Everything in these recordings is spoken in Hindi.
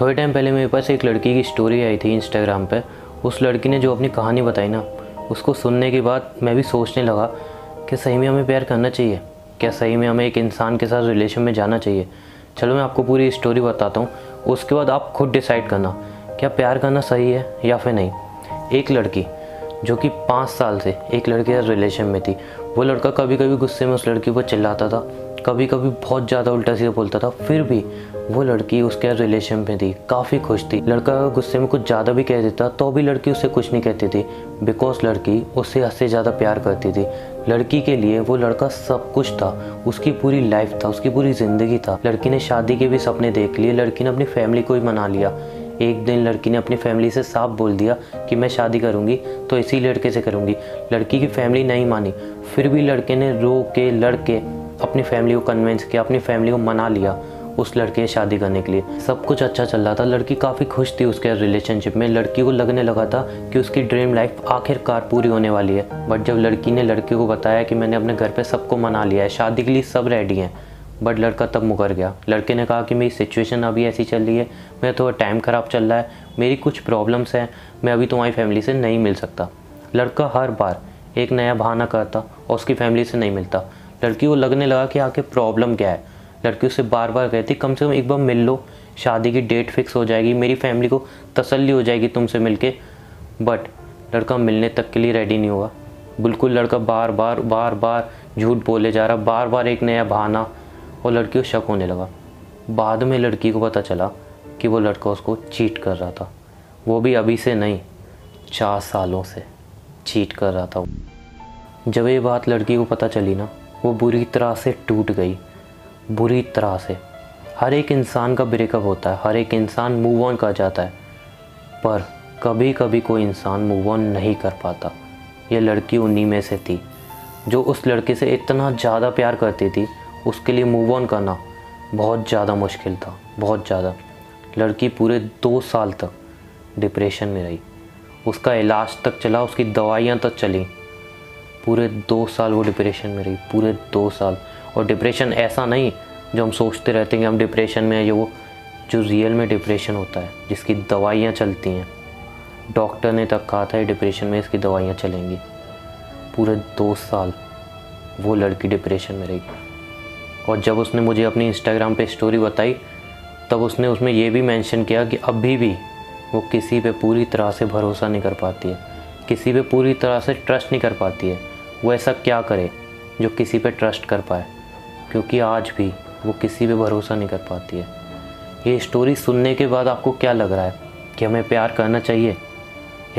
थोड़े टाइम पहले मेरे पास एक लड़की की स्टोरी आई थी इंस्टाग्राम पे। उस लड़की ने जो अपनी कहानी बताई ना, उसको सुनने के बाद मैं भी सोचने लगा कि सही में हमें प्यार करना चाहिए, क्या सही में हमें एक इंसान के साथ रिलेशन में जाना चाहिए। चलो मैं आपको पूरी स्टोरी बताता हूँ, उसके बाद आप खुद डिसाइड करना, क्या प्यार करना सही है या फिर नहीं। एक लड़की, जो कि पाँच साल से एक लड़के के रिलेशन में थी, वो लड़का कभी कभी गुस्से में उस लड़की को चिल्लाता था कभी कभी बहुत ज़्यादा उल्टा सीधा बोलता था, फिर भी वो लड़की उसके रिलेशन में थी, काफ़ी खुश थी। लड़का गुस्से में कुछ ज़्यादा भी कह देता तो भी लड़की उससे कुछ नहीं कहती थी बिकॉज़ लड़की उससे हद से ज़्यादा प्यार करती थी। लड़की के लिए वो लड़का सब कुछ था, उसकी पूरी लाइफ था, उसकी पूरी ज़िंदगी था। लड़की ने शादी के भी सपने देख लिए, लड़की ने अपनी फैमिली को ही मना लिया। एक दिन लड़की ने अपनी फैमिली से साफ़ बोल दिया कि मैं शादी करूँगी तो इसी लड़के से करूँगी। लड़की की फैमिली नहीं मानी, फिर भी लड़के ने रो के लड़के अपनी फैमिली को कन्विंस किया, अपनी फैमिली को मना लिया। उस लड़के से शादी करने के लिए। सब कुछ अच्छा चल रहा था। लड़की काफ़ी खुश थी उसके रिलेशनशिप में। लड़की को लगने लगा था कि उसकी ड्रीम लाइफ आखिरकार पूरी होने वाली है। बट जब लड़की ने लड़के को बताया कि मैंने अपने घर पे सबको मना लिया है, शादी के लिए सब रेडी हैं बट लड़का तब मुकर गया। लड़के ने कहा कि मेरी सिचुएशन अभी ऐसी चल रही है। मेरा थोड़ा टाइम ख़राब चल रहा है। मेरी कुछ प्रॉब्लम्स हैं। मैं अभी तुम्हारी फैमिली से नहीं मिल सकता। लड़का हर बार एक नया बहाना करता और उसकी फैमिली से नहीं मिलता। लड़की को लगने लगा कि आखिर प्रॉब्लम क्या है। लड़की उससे बार बार कहती, कम से कम एक बार मिल लो, शादी की डेट फिक्स हो जाएगी, मेरी फैमिली को तसल्ली हो जाएगी तुमसे मिलके बट लड़का मिलने तक के लिए रेडी नहीं हुआ बिल्कुल लड़का बार बार बार बार झूठ बोले जा रहा बार बार एक नया बहाना और लड़की को शक होने लगा। बाद में लड़की को पता चला कि वो लड़का उसको चीट कर रहा था। वो भी अभी से नहीं, चार सालों से चीट कर रहा था जब ये बात लड़की को पता चली ना, वो बुरी तरह से टूट गई। बुरी तरह से। हर एक इंसान का ब्रेकअप होता है, हर एक इंसान मूव ऑन कर जाता है, पर कभी कभी कोई इंसान मूव ऑन नहीं कर पाता। ये लड़की उन्हीं में से थी, जो उस लड़के से इतना ज़्यादा प्यार करती थी, उसके लिए मूव ऑन करना बहुत ज़्यादा मुश्किल था, बहुत ज़्यादा। लड़की पूरे दो साल तक डिप्रेशन में रही। उसका इलाज तक चला, उसकी दवाइयाँ तक चली। पूरे दो साल वो डिप्रेशन में रही, पूरे दो साल। और डिप्रेशन ऐसा नहीं जो हम सोचते रहते हैं कि हम डिप्रेशन में हैं, ये वो, जो रियल में डिप्रेशन होता है, जिसकी दवाइयाँ चलती हैं। डॉक्टर ने तक कहा था डिप्रेशन में इसकी दवाइयाँ चलेंगी। पूरे दो साल वो लड़की डिप्रेशन में रही। और जब उसने मुझे अपनी इंस्टाग्राम पे स्टोरी बताई, तब उसने उसमें ये भी मेंशन किया कि अभी भी वो किसी पे पूरी तरह से भरोसा नहीं कर पाती है। किसी पे पूरी तरह से ट्रस्ट नहीं कर पाती है। वो ऐसा क्या करे जो किसी पे ट्रस्ट कर पाए? क्योंकि आज भी वो किसी पे भरोसा नहीं कर पाती है। ये स्टोरी सुनने के बाद आपको क्या लग रहा है? कि हमें प्यार करना चाहिए?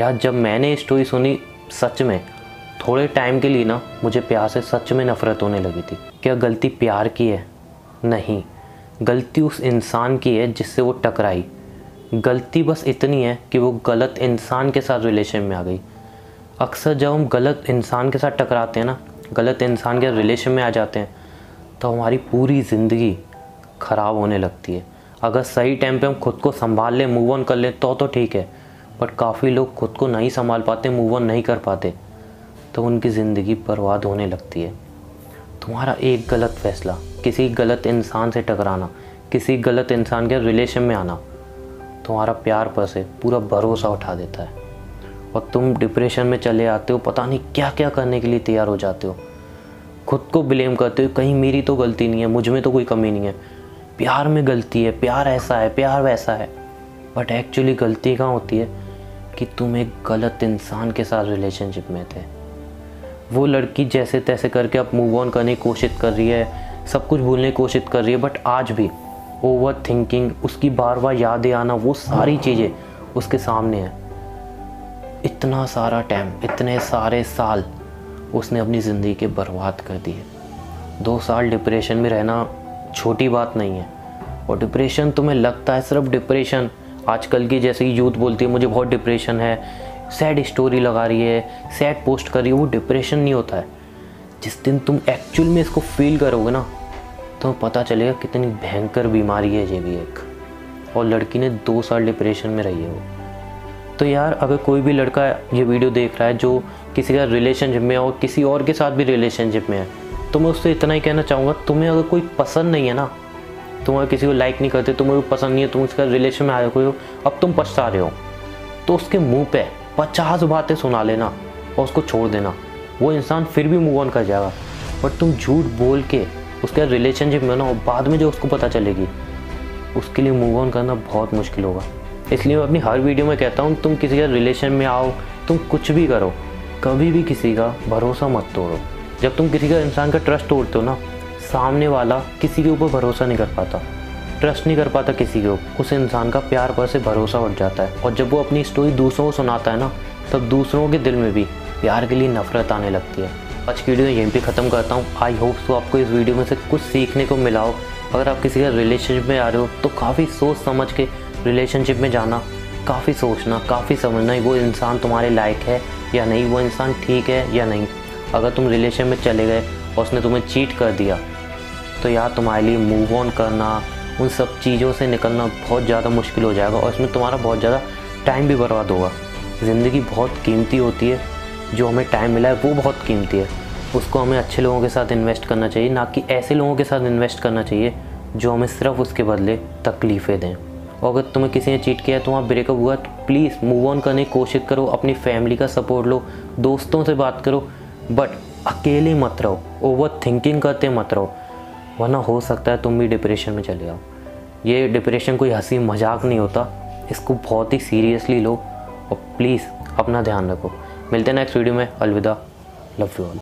यार, जब मैंने ये स्टोरी सुनी सच में, थोड़े टाइम के लिए ना, मुझे प्यार से सच में नफ़रत होने लगी थी क्या गलती प्यार की है। नहीं, गलती उस इंसान की है जिससे वो टकराई। गलती बस इतनी है कि वो गलत इंसान के साथ रिलेशन में आ गई। अक्सर जब हम गलत इंसान के साथ टकराते हैं ना, गलत इंसान के रिलेशन में आ जाते हैं तो हमारी पूरी ज़िंदगी ख़राब होने लगती है। अगर सही टाइम पे हम खुद को संभाल लें मूव ऑन कर लें तो तो ठीक है। बट काफ़ी लोग खुद को नहीं संभाल पाते मूव ऑन नहीं कर पाते। तो उनकी ज़िंदगी बर्बाद होने लगती है। तुम्हारा एक गलत फैसला, किसी गलत इंसान से टकराना, किसी गलत इंसान के रिलेशन में आना, तुम्हारा प्यार पर से पूरा भरोसा उठा देता है। और तुम डिप्रेशन में चले आते हो, पता नहीं क्या क्या करने के लिए तैयार हो जाते हो। खुद को ब्लेम करते हो कहीं मेरी तो गलती नहीं है, मुझमें तो कोई कमी नहीं है। प्यार में गलती है, प्यार ऐसा है, प्यार वैसा है। बट एक्चुअली गलती कहाँ होती है? कि तुम एक गलत इंसान के साथ रिलेशनशिप में थे। वो लड़की जैसे तैसे करके अब मूव ऑन करने की कोशिश कर रही है, सब कुछ भूलने की कोशिश कर रही है बट आज भी ओवर थिंकिंग उसकी बार बार यादें आना, वो सारी चीज़ें उसके सामने हैं। इतना सारा टाइम इतने सारे साल उसने अपनी ज़िंदगी के बर्बाद कर दिए दो साल डिप्रेशन में रहना छोटी बात नहीं है। और डिप्रेशन तुम्हें लगता है सिर्फ़ डिप्रेशन आजकल की जैसे ही यूथ बोलती है, मुझे बहुत डिप्रेशन है सैड स्टोरी लगा रही है सैड पोस्ट कर रही है। वो डिप्रेशन नहीं होता है। जिस दिन तुम एक्चुअल में इसको फील करोगे ना तो पता चलेगा कितनी भयंकर बीमारी है ये भी एक। और लड़की ने दो साल डिप्रेशन में रही है वो। तो यार, अगर कोई भी लड़का ये वीडियो देख रहा है जो किसी का रिलेशनशिप में और किसी और के साथ भी रिलेशनशिप में है तो मैं उससे इतना ही कहना चाहूँगा, तुम्हें अगर कोई पसंद नहीं है ना, तुम अगर किसी को लाइक नहीं करते, तुम्हें पसंद नहीं है, तुम उसका रिलेशन में आ रहे हो, अब तुम पछता रहे हो तो उसके मुँह पे पचास बातें सुना लेना और उसको छोड़ देना। वो इंसान फिर भी मूव ऑन कर जाएगा। बट तुम झूठ बोल के उसके रिलेशनशिप में ना बाद में जो उसको पता चलेगी, उसके लिए मूव ऑन करना बहुत मुश्किल होगा। इसलिए मैं अपनी हर वीडियो में कहता हूँ, तुम किसी का रिलेशन में आओ, तुम कुछ भी करो, कभी भी किसी का भरोसा मत तोड़ो। जब तुम किसी का इंसान का ट्रस्ट तोड़ते हो ना, सामने वाला किसी के ऊपर भरोसा नहीं कर पाता। ट्रस्ट नहीं कर पाता किसी के ऊपर। उस इंसान का प्यार पर से भरोसा उठ जाता है। और जब वो अपनी स्टोरी दूसरों को सुनाता है ना, तब दूसरों के दिल में भी प्यार के लिए नफरत आने लगती है। आज की वीडियो यहीं पे ख़त्म करता हूँ। आई होप तो आपको इस वीडियो में से कुछ सीखने को मिला हो। अगर आप किसी का रिलेशनशिप में आ रहे हो तो काफ़ी सोच समझ के रिलेशनशिप में जाना, काफ़ी सोचना, काफ़ी समझना वो इंसान तुम्हारे लायक है या नहीं, वो इंसान ठीक है या नहीं। अगर तुम रिलेशन में चले गए और उसने तुम्हें चीट कर दिया तो यार तुम्हारे लिए मूव ऑन करना, उन सब चीज़ों से निकलना बहुत ज़्यादा मुश्किल हो जाएगा और इसमें तुम्हारा बहुत ज़्यादा टाइम भी बर्बाद होगा। ज़िंदगी बहुत कीमती होती है, जो हमें टाइम मिला है वो बहुत कीमती है। उसको हमें अच्छे लोगों के साथ इन्वेस्ट करना चाहिए, ना कि ऐसे लोगों के साथ इन्वेस्ट करना चाहिए, जो हमें सिर्फ़ उसके बदले तकलीफ़ें दें। और अगर तुम्हें किसी ने चीट किया तो वहाँ ब्रेकअप हुआ तो प्लीज़ मूव ऑन करने की कोशिश करो, अपनी फैमिली का सपोर्ट लो, दोस्तों से बात करो बट अकेले मत रहो ओवर थिंकिंग करते मत रहो, वरना हो सकता है तुम भी डिप्रेशन में चले जाओ। ये डिप्रेशन कोई हँसी मज़ाक नहीं होता, इसको बहुत ही सीरियसली लो, और प्लीज़ अपना ध्यान रखो। मिलते हैं नेक्स्ट वीडियो में, अलविदा लव यू ऑल